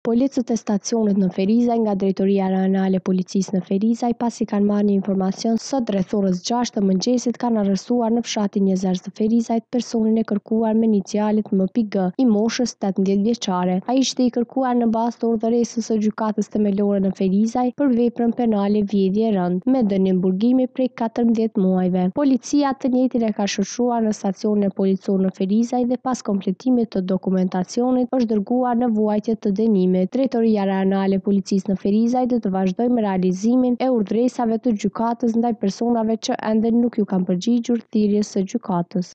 Policët e stacionit në Ferizaj nga Drejtoria Rajonale e Policisë në Ferizaj, pasi kanë marrë një informacion, sot rreth orës gjashtë të mëngjesit kanë arrestuar në fshatin Jezerc të Ferizajt personin e kërkuar me inicialet M.G., i moshës tetëmbëdhjetë vjeçare. Ai ishte i kërkuar në bazë të urdhëresës së Gjykatës Themelore në Ferizaj për veprën penale Vjedhje e rëndë, me dënim burgimi prej katërmbëdhjetë muajve. Policia të njëjtin e ka shoqëruar në stacionin policor në Ferizaj dhe pas kompletimit të dokumentacionit, acionit është dërguar në vuajtje të dënimit. Drejtoria Rajonale e Policisë në Ferizaj do të vazhdojë me realizimin e urdhëresave të gjykatës ndaj personave që ende nuk iu kanë përgjigjur thirrjes së gjykatës.